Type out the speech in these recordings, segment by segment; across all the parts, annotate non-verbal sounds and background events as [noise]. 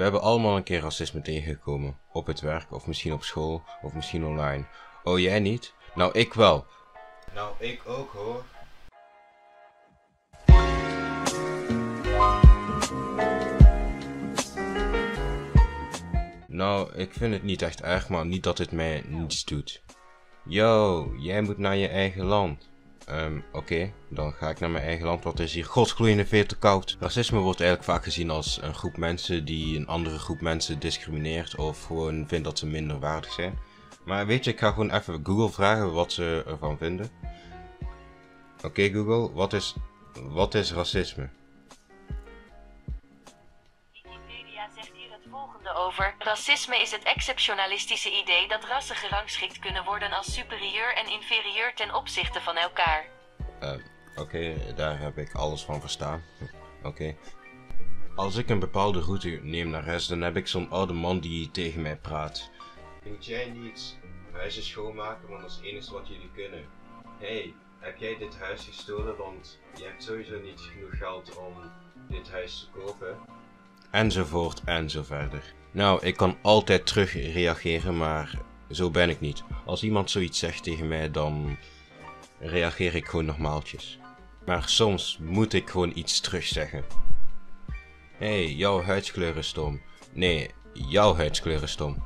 We hebben allemaal een keer racisme tegengekomen. Op het werk, of misschien op school, of misschien online. Oh, jij niet? Nou, ik wel. Nou, ik ook hoor. Nou, ik vind het niet echt erg, maar niet dat het mij niets doet. Yo, jij moet naar je eigen land. Ehm, oké, dan ga ik naar mijn eigen land, het is hier godsgloeiende veel te koud. Racisme wordt eigenlijk vaak gezien als een groep mensen die een andere groep mensen discrimineert of gewoon vindt dat ze minder waardig zijn. Maar weet je, ik ga gewoon even Google vragen wat ze ervan vinden. Oké Google, wat is, wat is racisme? Wikipedia zegt hier het volgende over. Racisme is het exceptionalistische idee dat rassen gerangschikt kunnen worden als superieur en inferieur ten opzichte van elkaar. Eh, Oké, daar heb ik alles van verstaan. [laughs] Oké. Als ik een bepaalde route neem naar huis, dan heb ik zo'n oude man die tegen mij praat. Moet jij niet huizen schoonmaken, want dat is het enige wat jullie kunnen. hey, heb jij dit huis gestolen, want je hebt sowieso niet genoeg geld om dit huis te kopen. Enzovoort en zo verder. Nou, ik kan altijd terug reageren, maar zo ben ik niet. Als iemand zoiets zegt tegen mij, dan reageer ik gewoon normaaltjes. Maar soms moet ik gewoon iets terugzeggen. Hé, hey, jouw huidskleur is stom. Nee, jouw huidskleur is stom.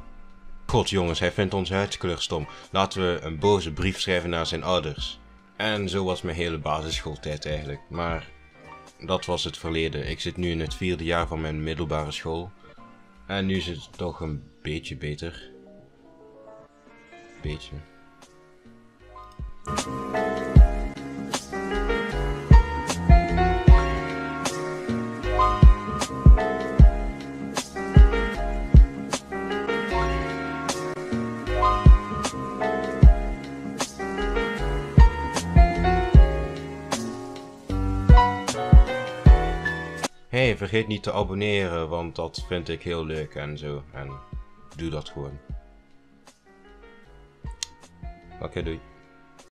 God jongens, hij vindt onze huidskleur stom. Laten we een boze brief schrijven naar zijn ouders. En zo was mijn hele basisschooltijd eigenlijk. Maar dat was het verleden. Ik zit nu in het vierde jaar van mijn middelbare school. En nu is het toch een beetje beter. Beetje. Hey, vergeet niet te abonneren, want dat vind ik heel leuk en zo. En doe dat gewoon. Oké, doei.